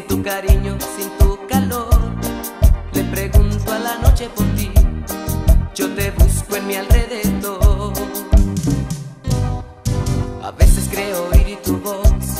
tu cariño, sin tu calor. Le pregunto a la noche por ti, yo te busco en mi alrededor. A veces creo oír tu voz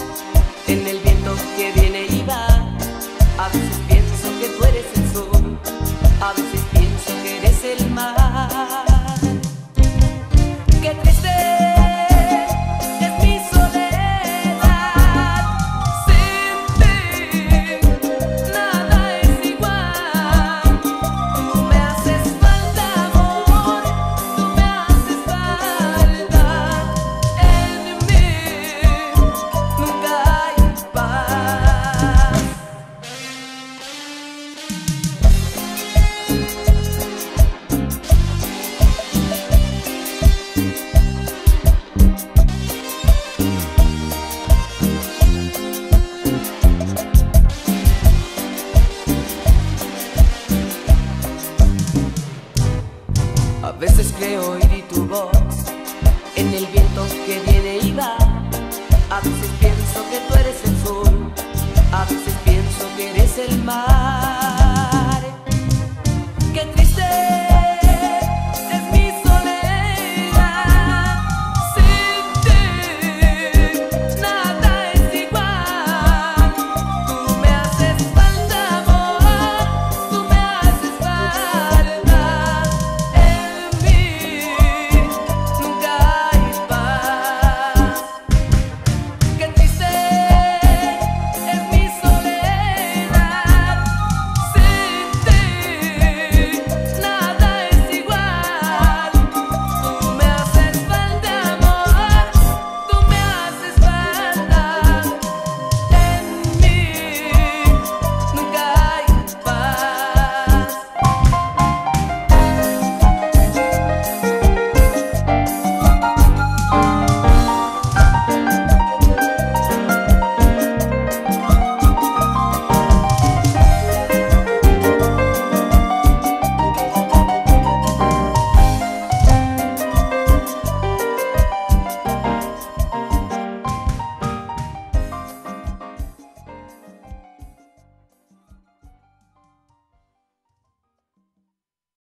A veces creo oír tu voz en el viento que viene y va.